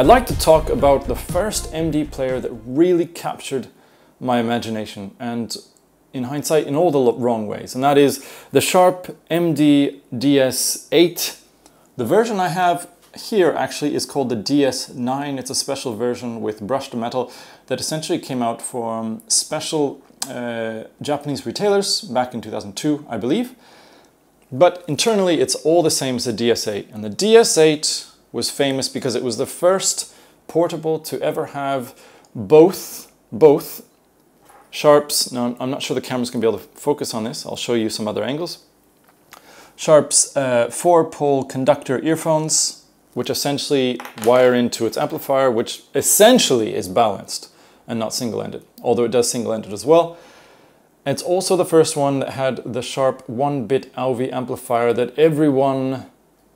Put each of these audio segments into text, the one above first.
I'd like to talk about the first MD player that really captured my imagination and in hindsight in all the wrong ways and that is the Sharp MD DS8. The version I have here actually is called the DS9. It's a special version with brushed metal that essentially came out from special uh, Japanese retailers back in 2002, I believe. But internally, it's all the same as the DS8. And the DS8 was famous because it was the first portable to ever have both, both Sharp's, now I'm not sure the camera's gonna be able to focus on this, I'll show you some other angles. Sharp's uh, four pole conductor earphones, which essentially wire into its amplifier, which essentially is balanced and not single-ended, although it does single-ended as well. It's also the first one that had the Sharp 1-bit AUVI amplifier that everyone,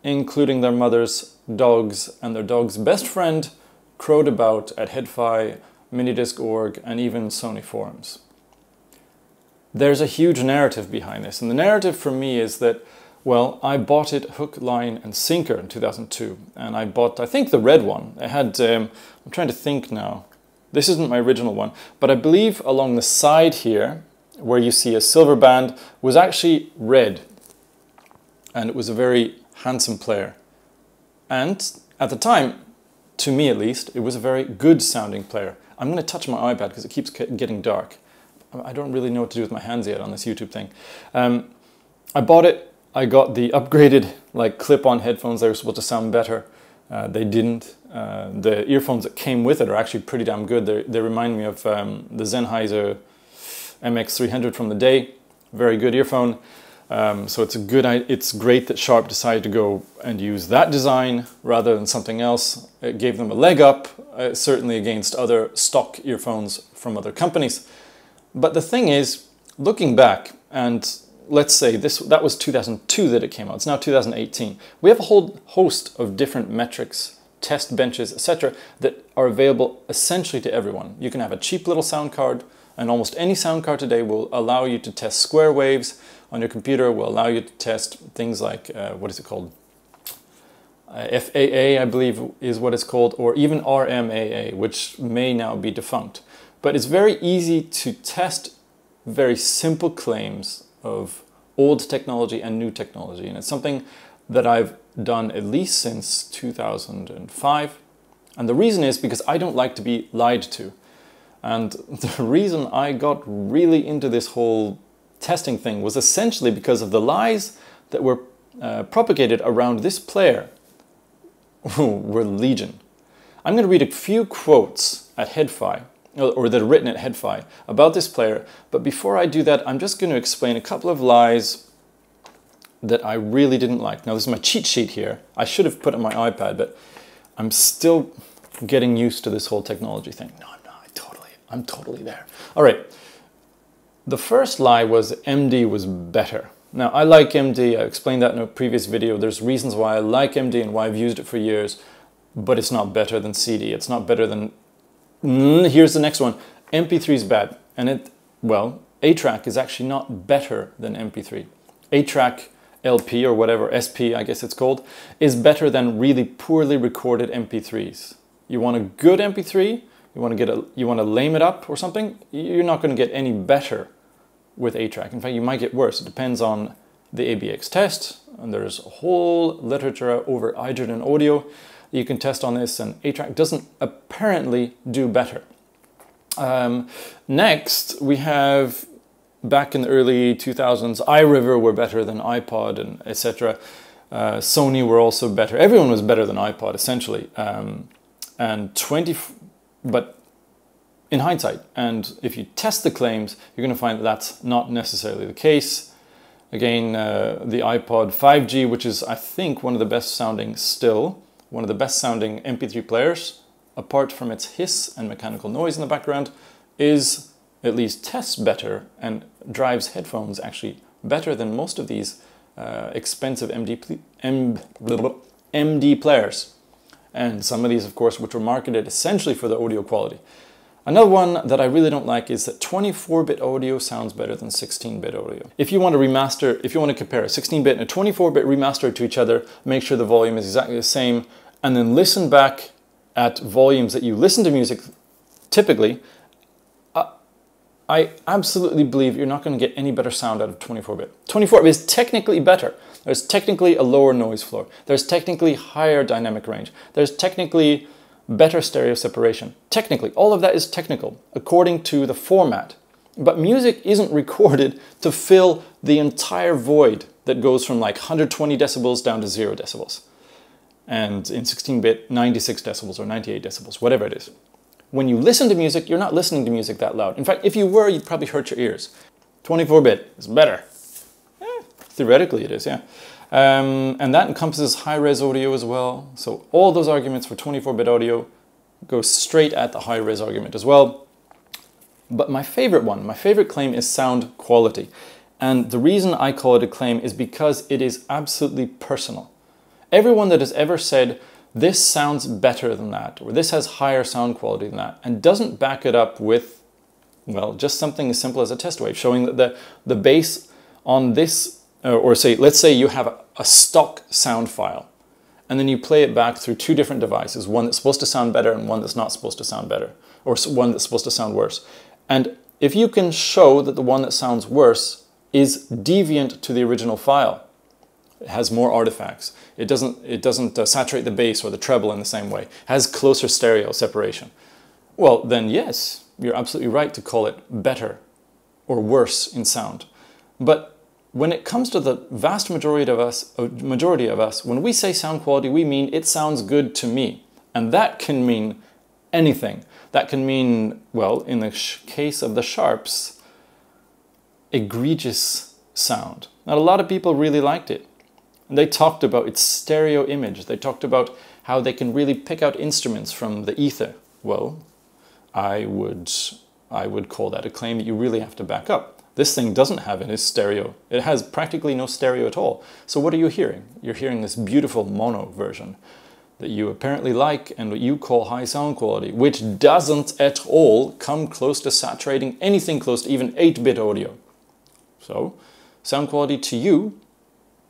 including their mothers, dogs, and their dog's best friend, crowed about at HeadFi, Minidisc.org, and even Sony forums. There's a huge narrative behind this, and the narrative for me is that well, I bought it hook, line, and sinker in 2002, and I bought, I think, the red one. It had, um, I'm trying to think now. This isn't my original one, but I believe along the side here, where you see a silver band, was actually red. And it was a very handsome player. And at the time, to me at least, it was a very good sounding player. I'm going to touch my iPad because it keeps getting dark. I don't really know what to do with my hands yet on this YouTube thing. Um, I bought it. I got the upgraded like clip-on headphones. They were supposed to sound better. Uh, they didn't. Uh, the earphones that came with it are actually pretty damn good. They, they remind me of um, the Sennheiser MX300 from the day. Very good earphone. Um, so it's a good. It's great that Sharp decided to go and use that design rather than something else. It gave them a leg up, uh, certainly against other stock earphones from other companies. But the thing is, looking back, and let's say this that was 2002 that it came out. It's now 2018. We have a whole host of different metrics, test benches, etc., that are available essentially to everyone. You can have a cheap little sound card, and almost any sound card today will allow you to test square waves on your computer. Will allow you to test things like uh, what is it called? Uh, FAA, I believe, is what it's called, or even RMAA, which may now be defunct. But it's very easy to test very simple claims of old technology and new technology. And it's something that I've done at least since 2005. And the reason is because I don't like to be lied to. And the reason I got really into this whole testing thing was essentially because of the lies that were uh, propagated around this player were legion. I'm going to read a few quotes at HeadFi or that are written at HeadFi about this player. But before I do that, I'm just going to explain a couple of lies that I really didn't like. Now, this is my cheat sheet here. I should have put it on my iPad, but I'm still getting used to this whole technology thing. No, I'm not. I totally, I'm totally there. All right. The first lie was MD was better. Now, I like MD. I explained that in a previous video. There's reasons why I like MD and why I've used it for years, but it's not better than CD. It's not better than Mm, here's the next one. MP3 is bad. And it, well, ATRAC is actually not better than MP3. ATRAC LP or whatever, SP I guess it's called, is better than really poorly recorded MP3s. You want a good MP3, you want to get a, you want to lame it up or something, you're not going to get any better with ATRAC. In fact, you might get worse. It depends on the ABX test, and there's a whole literature over Hydrogen audio you can test on this and ATRAC doesn't apparently do better. Um, next, we have back in the early 2000s, iRiver were better than iPod and etc. Uh, Sony were also better. Everyone was better than iPod essentially. Um, and 20, but in hindsight, and if you test the claims, you're going to find that that's not necessarily the case. Again, uh, the iPod 5G, which is I think one of the best sounding still, one of the best sounding MP3 players, apart from its hiss and mechanical noise in the background, is at least tests better and drives headphones actually better than most of these uh, expensive MD, MD players. And some of these, of course, which were marketed essentially for the audio quality. Another one that I really don't like is that 24-bit audio sounds better than 16-bit audio. If you want to remaster, if you want to compare a 16-bit and a 24-bit remaster to each other, make sure the volume is exactly the same, and then listen back at volumes that you listen to music typically, uh, I absolutely believe you're not going to get any better sound out of 24-bit. 24-bit is technically better. There's technically a lower noise floor. There's technically higher dynamic range. There's technically better stereo separation. Technically, all of that is technical according to the format. But music isn't recorded to fill the entire void that goes from like 120 decibels down to zero decibels. And in 16 bit, 96 decibels or 98 decibels, whatever it is. When you listen to music, you're not listening to music that loud. In fact, if you were, you'd probably hurt your ears. 24 bit is better. Theoretically, it is, yeah. Um, and that encompasses high res audio as well. So all those arguments for 24 bit audio go straight at the high res argument as well. But my favorite one, my favorite claim is sound quality. And the reason I call it a claim is because it is absolutely personal. Everyone that has ever said, this sounds better than that, or this has higher sound quality than that, and doesn't back it up with, well, just something as simple as a test wave, showing that the, the bass on this, or say, let's say you have a, stock sound file, and then you play it back through two different devices, one that's supposed to sound better and one that's not supposed to sound better, or one that's supposed to sound worse. And if you can show that the one that sounds worse is deviant to the original file, it has more artifacts, it doesn't, it doesn't uh, saturate the bass or the treble in the same way, has closer stereo separation, well, then yes, you're absolutely right to call it better or worse in sound. But when it comes to the vast majority of us, uh, majority of us, when we say sound quality, we mean it sounds good to me. And that can mean anything. That can mean, well, in the case of the Sharps, egregious sound. Now, a lot of people really liked it. And they talked about its stereo image. They talked about how they can really pick out instruments from the ether. Well, I would, I would call that a claim that you really have to back up. This thing doesn't have in its stereo. It has practically no stereo at all. So what are you hearing? You're hearing this beautiful mono version that you apparently like and what you call high sound quality, which doesn't at all come close to saturating anything close to even 8-bit audio. So, sound quality to you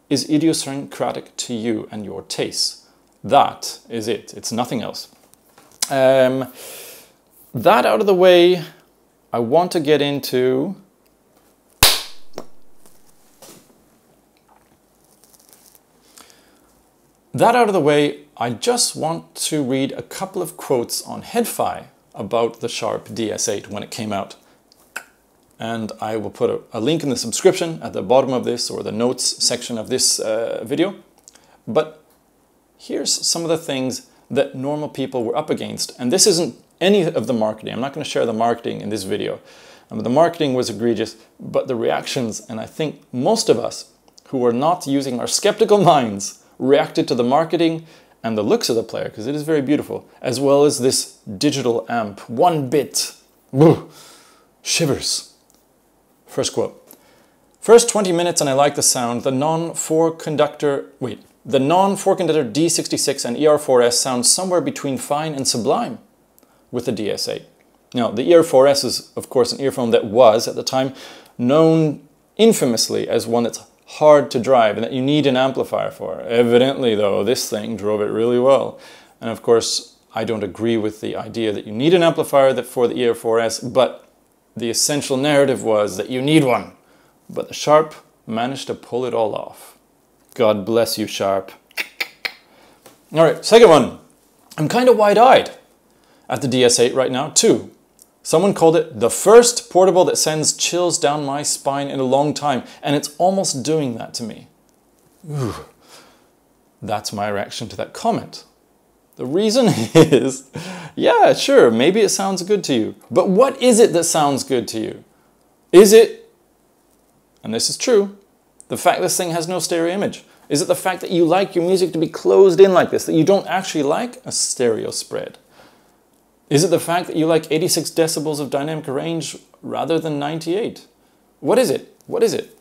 is idiosyncratic to you and your tastes. That is it. It's nothing else. Um, that out of the way, I want to get into That out of the way, I just want to read a couple of quotes on HeadFi about the Sharp DS8 when it came out. And I will put a, a, link in the subscription at the bottom of this or the notes section of this uh, video. But here's some of the things that normal people were up against. And this isn't any of the marketing. I'm not going to share the marketing in this video. Um, the marketing was egregious, but the reactions, and I think most of us who are not using our skeptical minds reacted to the marketing and the looks of the player, because it is very beautiful, as well as this digital amp, one bit. Shivers. First quote. First 20 minutes and I like the sound. The non-4 conductor, wait, the non-4 conductor D66 and ER4S sound somewhere between fine and sublime with the DS8. Now, the ER4S is, of course, an earphone that was, at the time, known infamously as one that's hard to drive and that you need an amplifier for. Evidently, though, this thing drove it really well. And of course, I don't agree with the idea that you need an amplifier for the ER4S, but the essential narrative was that you need one. But the Sharp managed to pull it all off. God bless you, Sharp. All right, second one. I'm kind of wide-eyed at the DS8 right now, too. Someone called it the first portable that sends chills down my spine in a long time, and it's almost doing that to me. Ooh. That's my reaction to that comment. The reason is, yeah, sure, maybe it sounds good to you, but what is it that sounds good to you? Is it, and this is true, the fact this thing has no stereo image? Is it the fact that you like your music to be closed in like this, that you don't actually like a stereo spread? Is it the fact that you like 86 decibels of dynamic range rather than 98? What is it? What is it?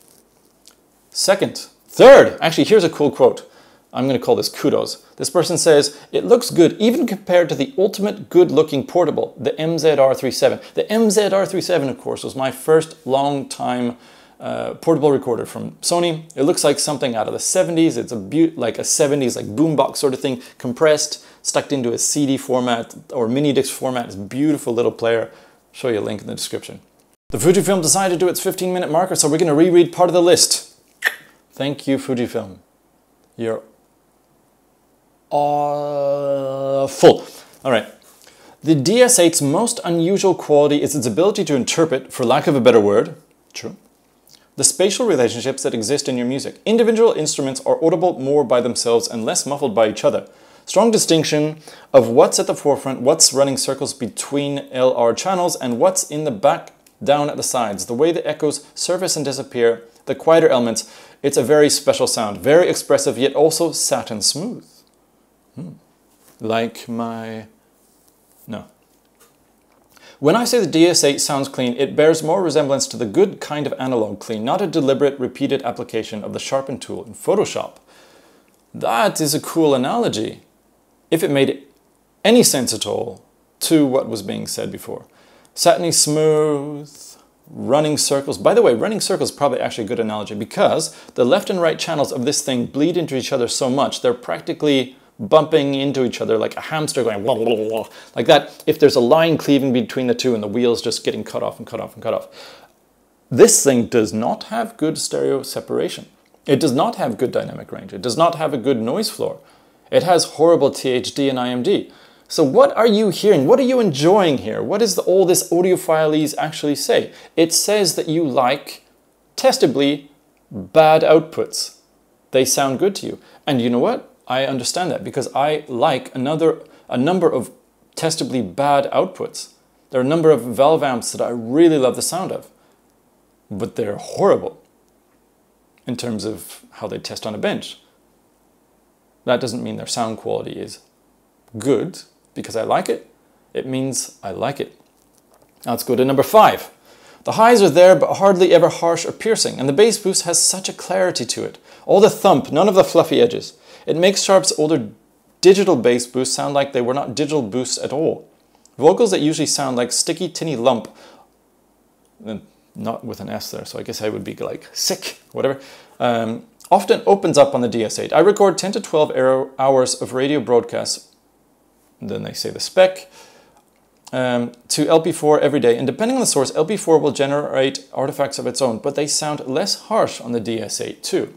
Second, third, actually, here's a cool quote. I'm going to call this kudos. This person says, it looks good even compared to the ultimate good looking portable, the MZ-R37. The MZ-R37, of course, was my first long time uh, portable recorder from Sony. It looks like something out of the 70s. It's a like a 70s like boombox sort of thing, compressed, stuck into a CD format or mini disc format. It's a beautiful little player. I'll show you a link in the description. The Fujifilm decided to do its 15 minute marker, so we're going to reread part of the list. Thank you, Fujifilm. You're awful. All right. The DS8's most unusual quality is its ability to interpret, for lack of a better word, true, the spatial relationships that exist in your music. Individual instruments are audible more by themselves and less muffled by each other. Strong distinction of what's at the forefront, what's running circles between LR channels, and what's in the back down at the sides. The way the echoes surface and disappear, the quieter elements, it's a very special sound. Very expressive, yet also satin smooth. Hmm. Like my no. When I say the DS8 sounds clean, it bears more resemblance to the good kind of analog clean, not a deliberate, repeated application of the sharpen tool in Photoshop. That is a cool analogy, if it made any sense at all to what was being said before. Satiny smooth, running circles. By the way, running circles is probably actually a good analogy because the left and right channels of this thing bleed into each other so much, they're practically bumping into each other like a hamster going blah, blah, blah, like that if there's a line cleaving between the two and the wheels just getting cut off and cut off and cut off. This thing does not have good stereo separation. It does not have good dynamic range. It does not have a good noise floor. It has horrible THD and IMD. So what are you hearing? What are you enjoying here? What does all this audiophiles actually say? It says that you like, testably, bad outputs. They sound good to you. And you know what? I understand that because I like another a number of testably bad outputs. There are a number of valve amps that I really love the sound of, but they're horrible in terms of how they test on a bench. That doesn't mean their sound quality is good because I like it. It means I like it. Now let's go to number five. The highs are there, but hardly ever harsh or piercing, and the bass boost has such a clarity to it. All the thump, none of the fluffy edges. It makes Sharp's older digital bass boosts sound like they were not digital boosts at all. Vocals that usually sound like sticky, tinny lump, not with an S there, so I guess I would be like sick, whatever, um, often opens up on the DS8. I record 10 to 12 hours of radio broadcasts, then they say the spec, um, to LP4 every day. And depending on the source, LP4 will generate artifacts of its own, but they sound less harsh on the DS8 too.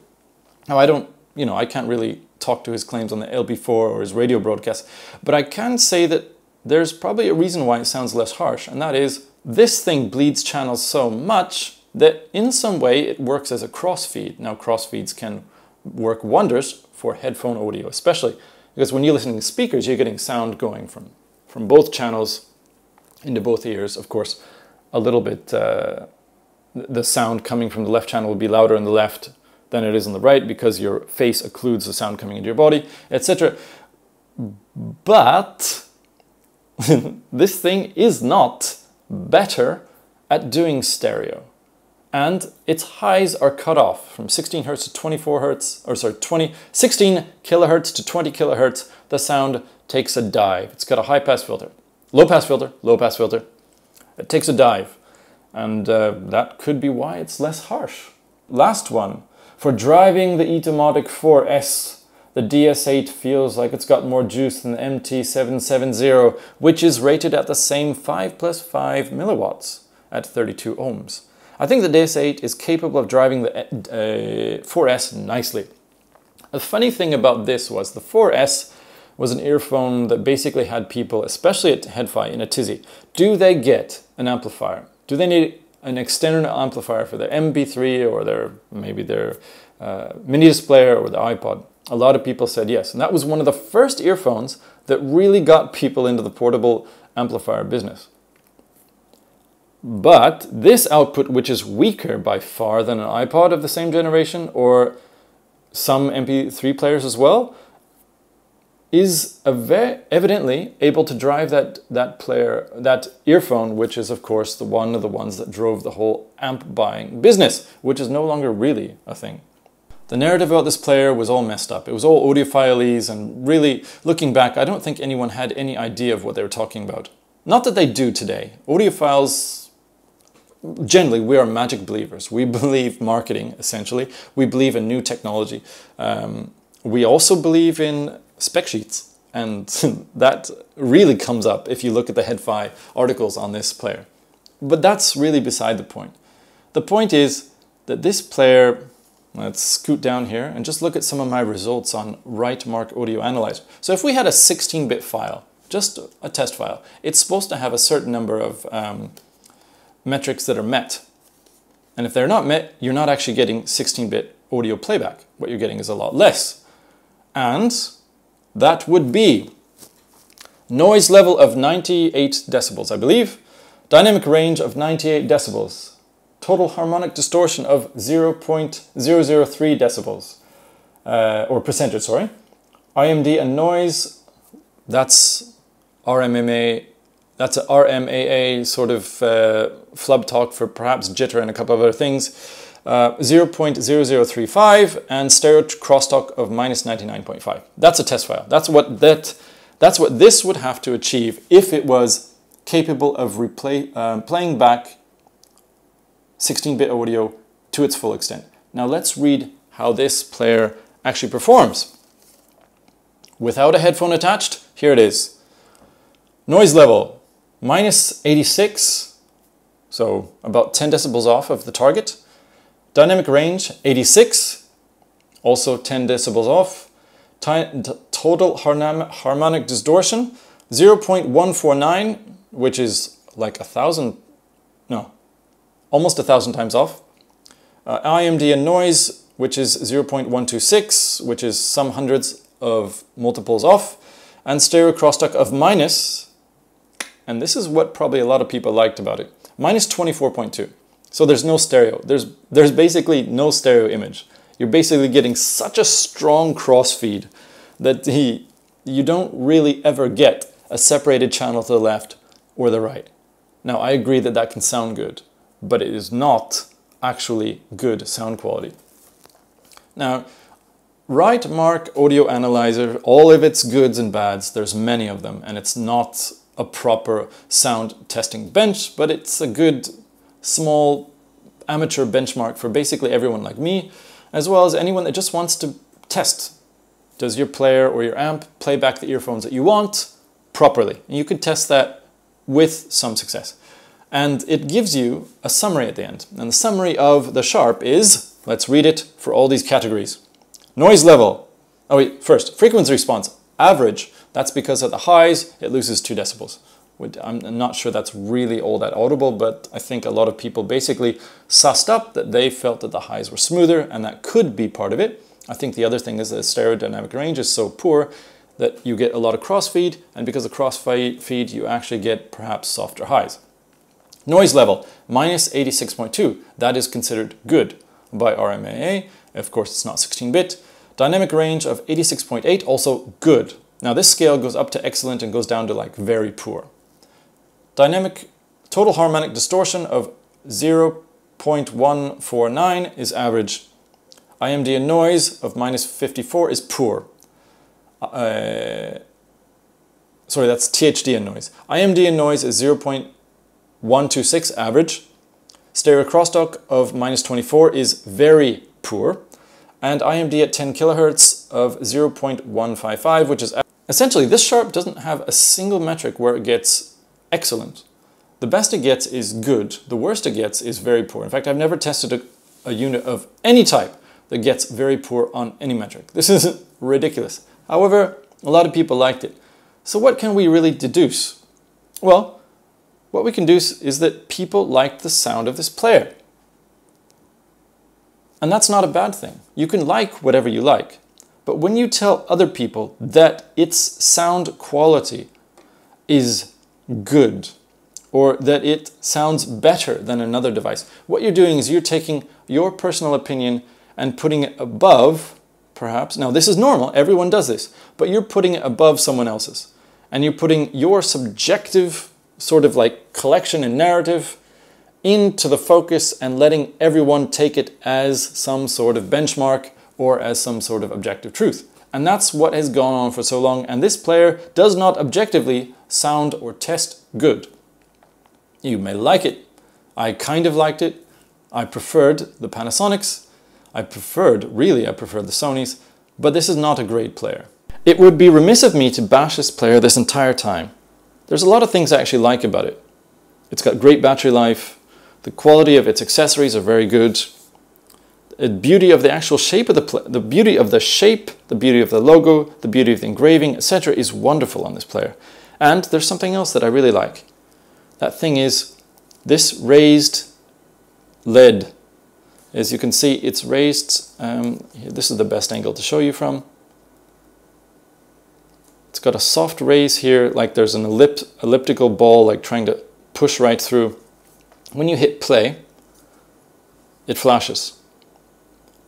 Now, I don't, you know, I can't really talk to his claims on the LP4 or his radio broadcast. But I can say that there's probably a reason why it sounds less harsh, and that is this thing bleeds channels so much that in some way it works as a crossfeed. Now, crossfeeds can work wonders for headphone audio, especially because when you're listening to speakers, you're getting sound going from, from both channels into both ears. Of course, a little bit, uh, the sound coming from the left channel will be louder in the left than it is on the right because your face occludes the sound coming into your body, etc. But this thing is not better at doing stereo. And its highs are cut off from 16 hertz to 24 hertz, or sorry, 20, 16 kilohertz to 20 kilohertz. The sound takes a dive. It's got a high pass filter, low pass filter, low pass filter. It takes a dive. And uh, that could be why it's less harsh. Last one for driving the Etymotic 4S, the DS8 feels like it's got more juice than the MT770, which is rated at the same 5 plus 5 milliwatts at 32 ohms. I think the DS8 is capable of driving the uh, 4S nicely. The funny thing about this was the 4S was an earphone that basically had people, especially at HeadFi, in a tizzy. Do they get an amplifier? Do they need an external amplifier for their MP3 or their maybe their uh, mini disc player or the iPod? A lot of people said yes. And that was one of the first earphones that really got people into the portable amplifier business. But this output, which is weaker by far than an iPod of the same generation or some MP3 players as well, is evidently able to drive that, that player, that earphone, which is of course the one of the ones that drove the whole amp buying business, which is no longer really a thing. The narrative about this player was all messed up. It was all audiophiles and really, looking back, I don't think anyone had any idea of what they were talking about. Not that they do today. Audiophiles, generally, we are magic believers. We believe marketing, essentially. We believe in new technology. Um, we also believe in spec sheets And that really comes up if you look at the HeadFi articles on this player. But that's really beside the point. The point is that this player, let's scoot down here and just look at some of my results on Rightmark Audio Analyzer. So if we had a 16-bit file, just a test file, it's supposed to have a certain number of um, metrics that are met. And if they're not met, you're not actually getting 16-bit audio playback. What you're getting is a lot less. And that would be noise level of 98 decibels, I believe, dynamic range of 98 decibels, total harmonic distortion of 0.003 decibels, uh, or percentage, sorry. IMD and noise, that's RMMA that's a RMAA sort of uh, flub talk for perhaps jitter and a couple of other things. Uh, 0.0035 and stereo crosstalk of minus 99.5. That's a test file. That's what that that's what this would have to achieve if it was capable of replay um, playing back 16-bit audio to its full extent. Now let's read how this player actually performs. Without a headphone attached, here it is. Noise level minus 86, so about 10 decibels off of the target. Dynamic range 86, also 10 decibels off. total harmonic distortion 0.149, which is like a thousand, no, almost a thousand times off. Uh, IMD and noise, which is 0.126, which is some hundreds of multiples off. And stereo crosstalk of minus and this is what probably a lot of people liked about it. Minus 24.2. So there's no stereo. There's, there's basically no stereo image. You're basically getting such a strong crossfeed that he, you don't really ever get a separated channel to the left or the right. Now, I agree that that can sound good, but it is not actually good sound quality. Now, Rightmark Audio Analyzer, all of its goods and bads, there's many of them, and it's not a proper sound testing bench, but it's a good small amateur benchmark for basically everyone like me, as well as anyone that just wants to test. Does your player or your amp play back the earphones that you want properly? And you could test that with some success. And it gives you a summary at the end. And the summary of the Sharp is, let's read it for all these categories. Noise level. Oh wait, first, frequency response, average that's because at the highs, it loses two decibels. I'm not sure that's really all that audible, but I think a lot of people basically sussed up that they felt that the highs were smoother, and that could be part of it. I think the other thing is the stereo dynamic range is so poor that you get a lot of crossfeed, and because of crossfeed, you actually get perhaps softer highs. Noise level, minus 86.2. That is considered good by RMAA. Of course, it's not 16-bit. Dynamic range of 86.8, also good now this scale goes up to excellent and goes down to like very poor. Dynamic total harmonic distortion of 0.149 is average. IMD and noise of minus 54 is poor. Uh, sorry, that's THD and noise. IMD and noise is 0.126 average. Stereo crosstalk of minus 24 is very poor. And IMD at 10 kilohertz of 0.155, which is Essentially, this Sharp doesn't have a single metric where it gets excellent. The best it gets is good. The worst it gets is very poor. In fact, I've never tested a, a unit of any type that gets very poor on any metric. This is ridiculous. However, a lot of people liked it. So what can we really deduce? Well, what we can deduce is that people liked the sound of this player. And that's not a bad thing. You can like whatever you like. But when you tell other people that its sound quality is good or that it sounds better than another device, what you're doing is you're taking your personal opinion and putting it above, perhaps. Now, this is normal, everyone does this, but you're putting it above someone else's. And you're putting your subjective sort of like collection and narrative into the focus and letting everyone take it as some sort of benchmark or as some sort of objective truth. And that's what has gone on for so long, and this player does not objectively sound or test good. You may like it. I kind of liked it. I preferred the Panasonics. I preferred, really, I preferred the Sonys, but this is not a great player. It would be remiss of me to bash this player this entire time. There's a lot of things I actually like about it. It's got great battery life, the quality of its accessories are very good, the beauty of the actual shape of the the beauty of the shape, the beauty of the logo, the beauty of the engraving, etc. is wonderful on this player. And there's something else that I really like. That thing is this raised lid. As you can see, it's raised. Um, this is the best angle to show you from. It's got a soft raise here, like there's an ellip elliptical ball, like trying to push right through. When you hit play, it flashes.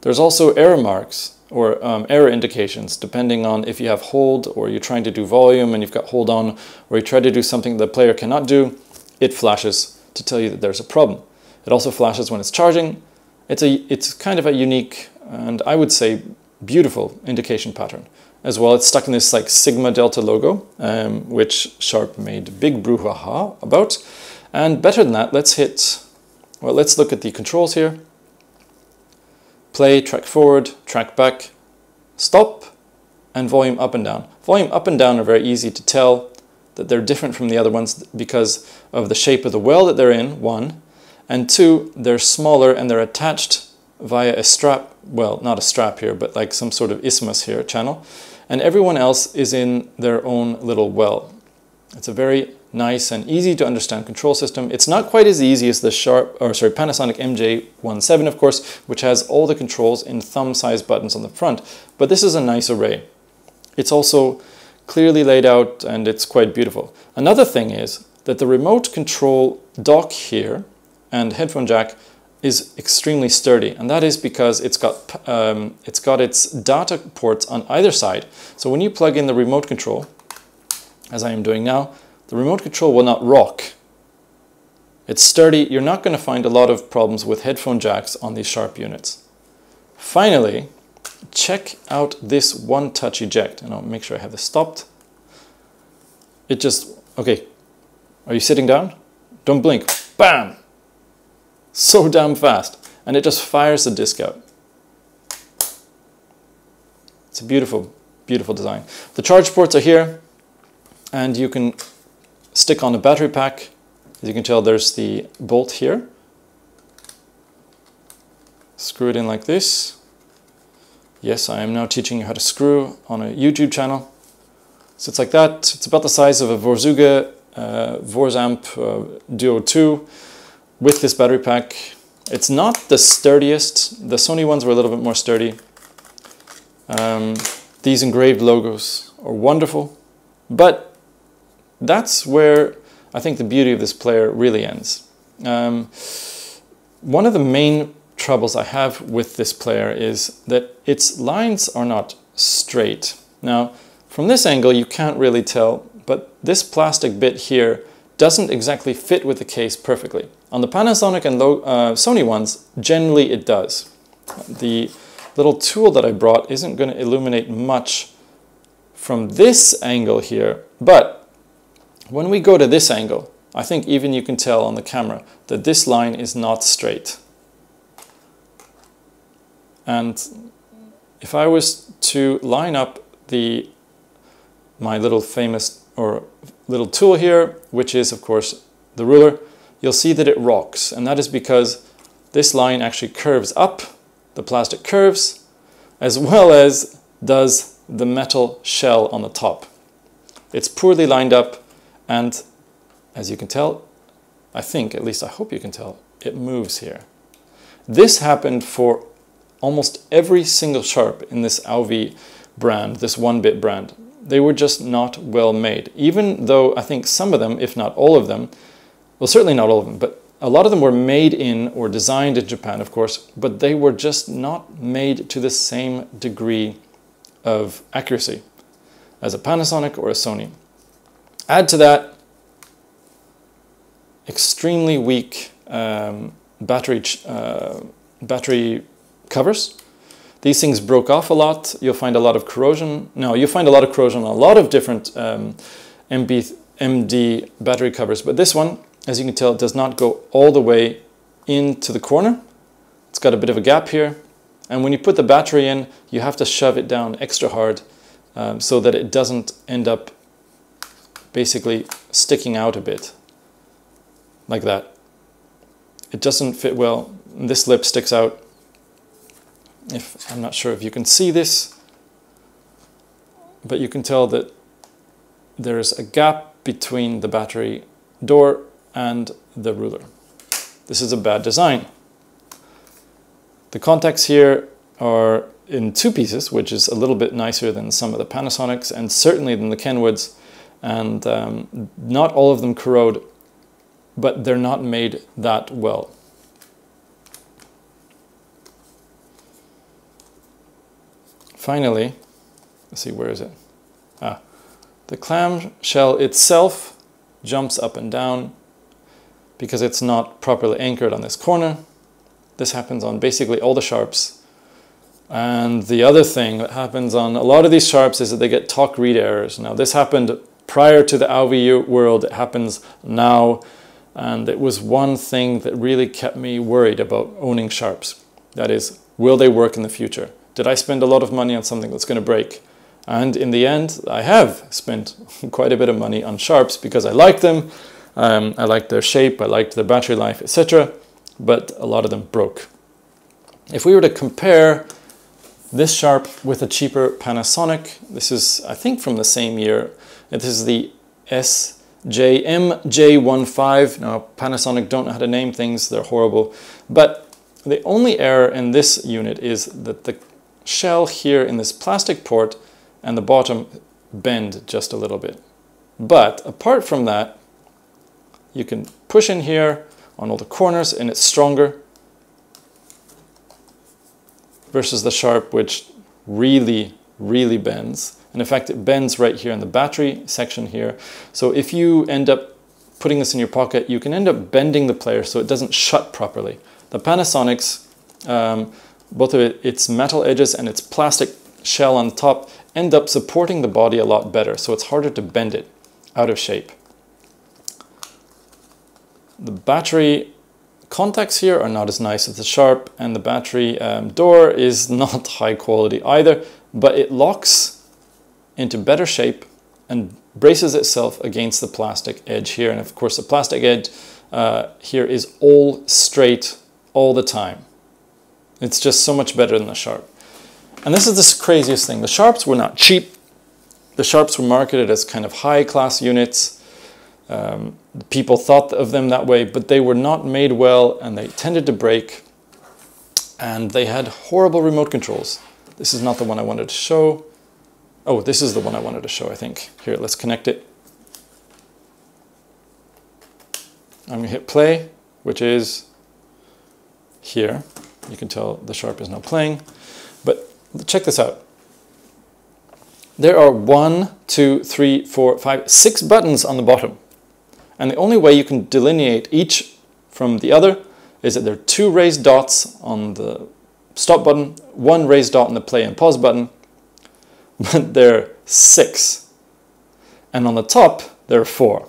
There's also error marks or um, error indications depending on if you have hold or you're trying to do volume and you've got hold on or you try to do something the player cannot do, it flashes to tell you that there's a problem. It also flashes when it's charging. It's, a, it's kind of a unique and I would say beautiful indication pattern as well. It's stuck in this like Sigma Delta logo, um, which Sharp made big brouhaha about. And better than that, let's hit, well, let's look at the controls here. Play, track forward, track back, stop, and volume up and down. Volume up and down are very easy to tell that they're different from the other ones because of the shape of the well that they're in, one, and two, they're smaller and they're attached via a strap, well, not a strap here, but like some sort of isthmus here, channel, and everyone else is in their own little well. It's a very nice and easy to understand control system. It's not quite as easy as the Sharp, or sorry, Panasonic MJ17, of course, which has all the controls in thumb-sized buttons on the front, but this is a nice array. It's also clearly laid out and it's quite beautiful. Another thing is that the remote control dock here and headphone jack is extremely sturdy and that is because it's got um, it's got its data ports on either side so when you plug in the remote control as I am doing now the remote control will not rock. It's sturdy. You're not going to find a lot of problems with headphone jacks on these sharp units. Finally check out this one touch eject and I'll make sure I have this stopped. It just okay. Are you sitting down? Don't blink. Bam! So damn fast. And it just fires the disc out. It's a beautiful, beautiful design. The charge ports are here and you can stick on a battery pack. As you can tell, there's the bolt here. Screw it in like this. Yes, I am now teaching you how to screw on a YouTube channel. So it's like that. It's about the size of a Vorzuge uh, Vorzamp uh, Duo 2 with this battery pack. It's not the sturdiest. The Sony ones were a little bit more sturdy. Um, these engraved logos are wonderful, but that's where I think the beauty of this player really ends. Um, one of the main troubles I have with this player is that its lines are not straight. Now, from this angle, you can't really tell, but this plastic bit here doesn't exactly fit with the case perfectly. On the Panasonic and uh, Sony ones, generally it does. The little tool that I brought isn't going to illuminate much from this angle here, but when we go to this angle, I think even you can tell on the camera that this line is not straight. And if I was to line up the my little famous or little tool here, which is of course the ruler, you'll see that it rocks. And that is because this line actually curves up, the plastic curves, as well as does the metal shell on the top. It's poorly lined up and as you can tell, I think, at least I hope you can tell, it moves here. This happened for almost every single Sharp in this Auvi brand, this one-bit brand they were just not well made. Even though I think some of them, if not all of them, well, certainly not all of them, but a lot of them were made in or designed in Japan, of course, but they were just not made to the same degree of accuracy as a Panasonic or a Sony. Add to that extremely weak um, battery, uh, battery covers these things broke off a lot. You'll find a lot of corrosion. No, you'll find a lot of corrosion on a lot of different um, MB, MD battery covers. But this one, as you can tell, does not go all the way into the corner. It's got a bit of a gap here. And when you put the battery in, you have to shove it down extra hard um, so that it doesn't end up basically sticking out a bit like that. It doesn't fit well. This lip sticks out. If I'm not sure if you can see this, but you can tell that there's a gap between the battery door and the ruler. This is a bad design. The contacts here are in two pieces, which is a little bit nicer than some of the Panasonics and certainly than the Kenwoods. And um, not all of them corrode, but they're not made that well. Finally, let's see, where is it? Ah, the clamshell itself jumps up and down because it's not properly anchored on this corner. This happens on basically all the Sharps. And the other thing that happens on a lot of these Sharps is that they get TOC read errors. Now this happened prior to the Auvi world, it happens now. And it was one thing that really kept me worried about owning Sharps. That is, will they work in the future? Did I spend a lot of money on something that's going to break? And in the end, I have spent quite a bit of money on Sharps because I like them. Um, I liked their shape, I liked their battery life, etc. But a lot of them broke. If we were to compare this Sharp with a cheaper Panasonic, this is, I think, from the same year. This is the SJMJ15. Now, Panasonic don't know how to name things, they're horrible. But the only error in this unit is that the shell here in this plastic port and the bottom bend just a little bit. But apart from that, you can push in here on all the corners and it's stronger versus the Sharp which really, really bends. And in fact, it bends right here in the battery section here. So if you end up putting this in your pocket, you can end up bending the player so it doesn't shut properly. The Panasonics, um, both of it, its metal edges and its plastic shell on top end up supporting the body a lot better, so it's harder to bend it out of shape. The battery contacts here are not as nice as the Sharp, and the battery um, door is not high quality either, but it locks into better shape and braces itself against the plastic edge here. And of course, the plastic edge uh, here is all straight all the time. It's just so much better than the Sharp. And this is the craziest thing. The Sharps were not cheap. The Sharps were marketed as kind of high class units. Um, people thought of them that way, but they were not made well and they tended to break. And they had horrible remote controls. This is not the one I wanted to show. Oh, this is the one I wanted to show, I think. Here, let's connect it. I'm gonna hit play, which is here. You can tell the Sharp is now playing. But check this out. There are one, two, three, four, five, six buttons on the bottom. And the only way you can delineate each from the other is that there are two raised dots on the stop button, one raised dot on the play and pause button, but there are six. And on the top, there are four.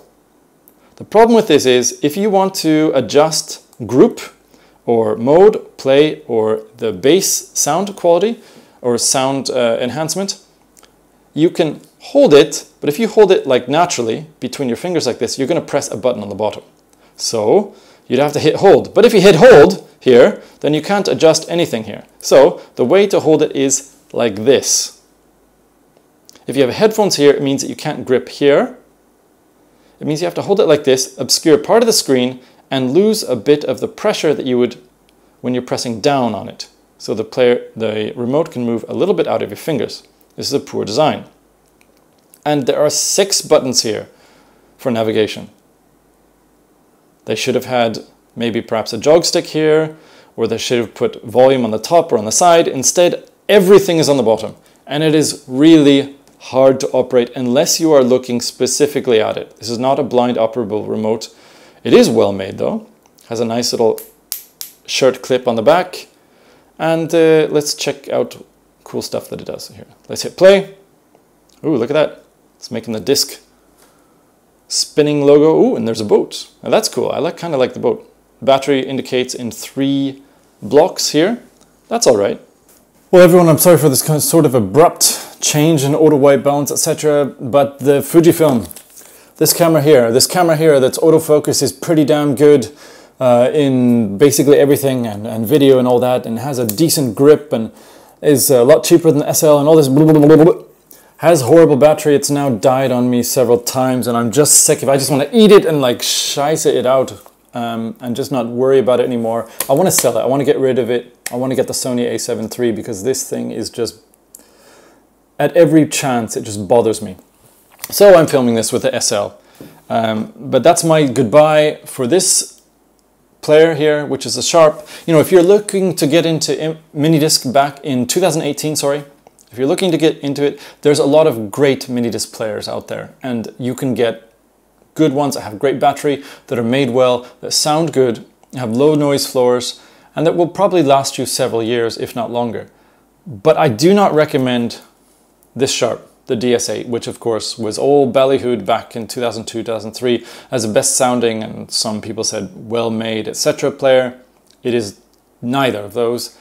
The problem with this is if you want to adjust group or mode, play, or the bass sound quality or sound uh, enhancement, you can hold it, but if you hold it like naturally between your fingers like this, you're going to press a button on the bottom. So you'd have to hit hold. But if you hit hold here, then you can't adjust anything here. So the way to hold it is like this. If you have headphones here, it means that you can't grip here. It means you have to hold it like this, obscure part of the screen, and lose a bit of the pressure that you would when you're pressing down on it. So the player, the remote can move a little bit out of your fingers. This is a poor design. And there are six buttons here for navigation. They should have had maybe perhaps a joystick here, or they should have put volume on the top or on the side. Instead, everything is on the bottom. And it is really hard to operate unless you are looking specifically at it. This is not a blind operable remote. It is well made though. Has a nice little shirt clip on the back. And uh, let's check out cool stuff that it does here. Let's hit play. Ooh, look at that. It's making the disc spinning logo. Ooh, and there's a boat. Now that's cool. I like kind of like the boat. Battery indicates in three blocks here. That's all right. Well, everyone, I'm sorry for this kind of sort of abrupt change in auto white balance, etc. But the Fujifilm, this camera here, this camera here that's autofocus is pretty damn good uh, in basically everything and, and video and all that and has a decent grip and is a lot cheaper than SL and all this blah, blah, blah, has horrible battery. It's now died on me several times and I'm just sick. If I just want to eat it and like shice it out um, and just not worry about it anymore. I want to sell it. I want to get rid of it. I want to get the Sony a7 III because this thing is just, at every chance, it just bothers me. So I'm filming this with the SL. Um, but that's my goodbye for this player here, which is a Sharp. You know, if you're looking to get into mini disc back in 2018, sorry, if you're looking to get into it, there's a lot of great mini disc players out there, and you can get good ones that have great battery, that are made well, that sound good, have low noise floors, and that will probably last you several years, if not longer. But I do not recommend this Sharp, the DS8, which of course was all ballyhooed back in 2002, 2003 as the best sounding, and some people said well made, etc. player. It is neither of those,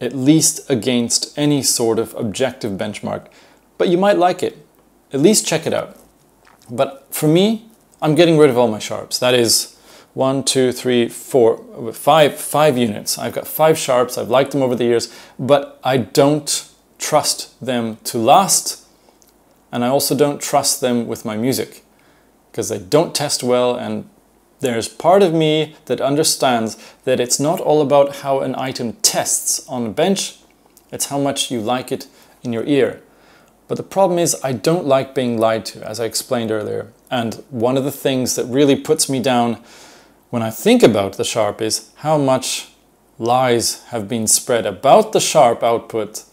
at least against any sort of objective benchmark. But you might like it. At least check it out. But for me, I'm getting rid of all my sharps. That is one, two, three, four, five, five units. I've got five sharps. I've liked them over the years, but I don't trust them to last. And I also don't trust them with my music because they don't test well. And there's part of me that understands that it's not all about how an item tests on a bench. It's how much you like it in your ear. But the problem is I don't like being lied to, as I explained earlier. And one of the things that really puts me down when I think about the Sharp is how much lies have been spread about the Sharp output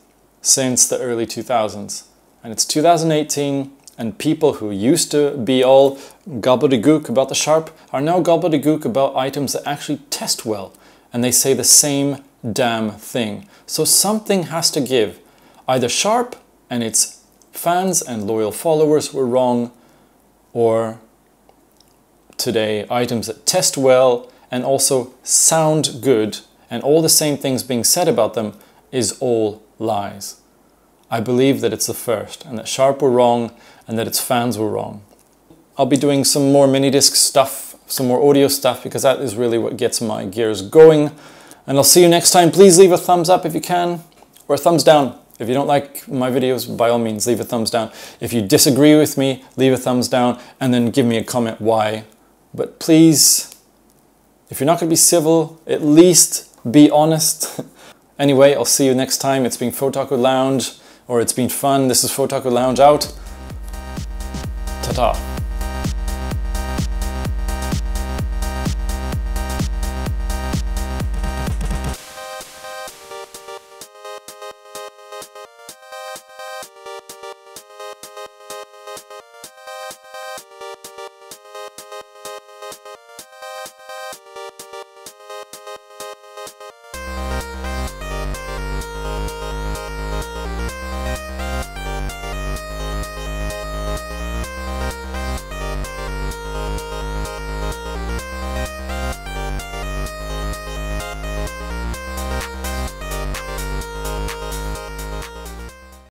since the early 2000s. And it's 2018 and people who used to be all gobbledygook about the Sharp are now gobbledygook about items that actually test well and they say the same damn thing. So something has to give. Either Sharp and its fans and loyal followers were wrong or today items that test well and also sound good and all the same things being said about them is all lies. I believe that it's the first and that Sharp were wrong and that its fans were wrong. I'll be doing some more mini disc stuff, some more audio stuff because that is really what gets my gears going. And I'll see you next time. Please leave a thumbs up if you can or a thumbs down. If you don't like my videos, by all means, leave a thumbs down. If you disagree with me, leave a thumbs down and then give me a comment why. But please, if you're not going to be civil, at least be honest. anyway, I'll see you next time. It's been Fauxtaku Lounge, or it's been fun. This is Fauxtaku Lounge out. Ta-ta.